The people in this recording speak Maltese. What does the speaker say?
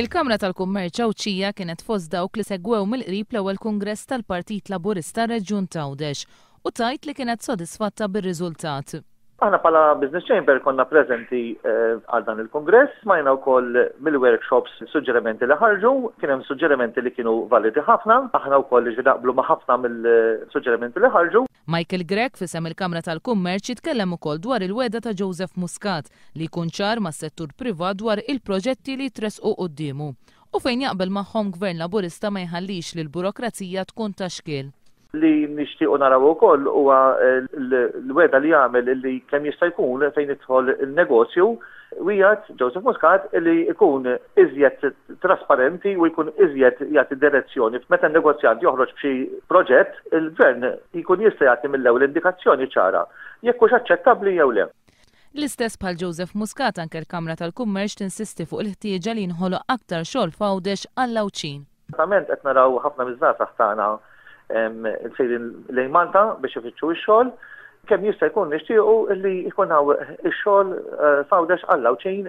Il-Kamra tal-Kummerċ Għawdxija kienet fost dawk li segwew mill-qrib l-ewwel Kungress tal-Partit Laburista Reġjun t'Għawdex u tgħid li kienet sodisfatta bir-riżultat. Aħna bħala Business Chamber konna preżenti għal dan il-Kungress, smajna wkoll mill-workshops suġġerimenti li ħarġu, kien hemm suġġerimenti li kienu validi ħafna, aħna wkoll naqblu ma' ħafna mill-suġġerimenti li ħarġu. Michael Grech f'isem il-Kamra tal-Kummerċ jitkellem ukoll dwar il-wegħda ta' Joseph Muscat li jkun ċar mas-settur privat dwar il-proġetti li jitressqu quddiemu u fejn jaqbel magħhom Gvern Laburista ma jħallix li l-burokrazija tkun ta' xkiel. Li nixtiequ naraw ukoll huwa l-wegħda li għamel li kemm jista' jkun fejn jidħol negozju Wiegħed Joseph Muscat li jkun iżjed trasparenti u jkun iżjed jagħti direzzjoni meta n-negozjant joħroġ b'xi proġett, il-Gvern jkun jista' jagħti mill-ewwel indikazzjoni ċara jekk hux aċċettabbli jew le. L-istess bħal Joseph Muscat anke l-Kamra tal-Kummerċ tinsisti fuq il-ħtieġa li jinħoloq aktar xogħol f'Għawdex għall-Għawdxin. Sfortunatament qed naraw ħafna miż-żgħażagħ tagħna sejrin lejn Malta biex ifittxu x-xogħol, kemm jista' jkun nixtiequ li jkun hawn ix-xogħol f'Għawdex għall-Għawdxin.